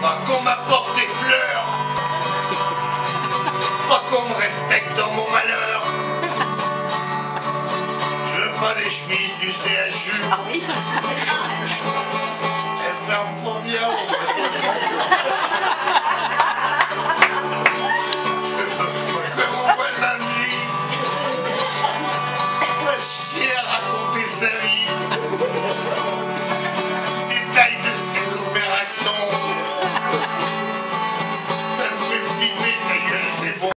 Pas qu'on m'apporte des fleurs. Pas qu'on me respecte dans mon malheur. Je veux pas les chemises du CHU. Ah